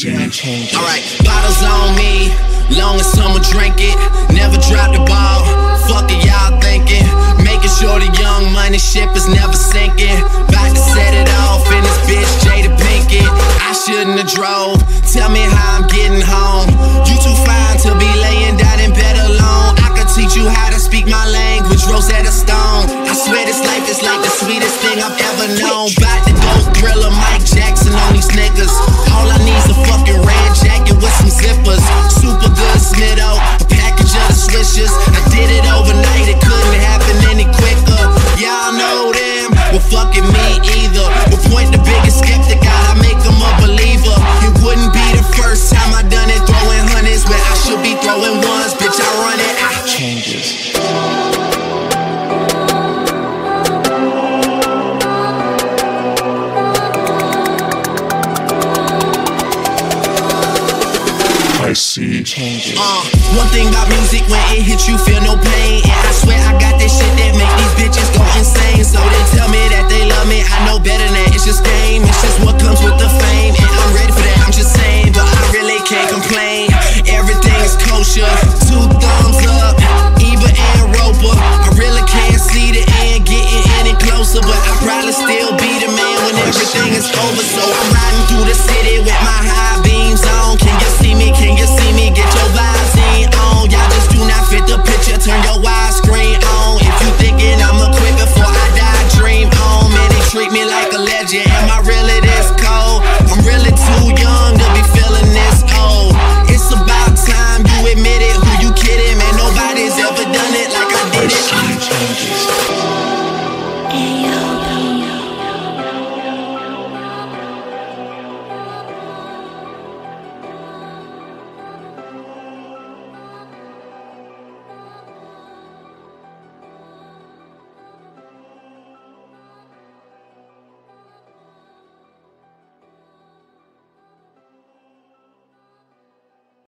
changes. Alright, bottles on me, long as someone drink it. Never drop the ball, fuck it, y'all thinking. Making sure the young money ship is never sinking. About to set it off in this bitch, Jada Pinkett. I shouldn't have drove, tell me how I'm getting home. You too fine to be laying down in bed alone. I could teach you how to speak my language, Rosetta Stone. I see changes. Uh, one thing about music, when it hits you, feel no pain. And I swear I got this shit that make these bitches go insane. So they tell me that they love me, I know better than that. It's just game, it's just what comes with the fame. And I'm ready for that, I'm just saying, but I really can't complain. Everything is kosher, two thumbs up, Ebert and Roeper. I really can't see the end getting any closer, but I probably still be the man when everything is over. So I'm riding through the city with my high see me? Can you see me? Get your live seen on. Y'all just do not fit the picture. Turn your widescreen on. If you thinking I'ma quit before I die, dream on. Man, they treat me like a legend. Am I really this cold? I'm really too young to be feeling this old. It's about time you admit it. Who you kidding? Man, nobody's ever done it like I did it.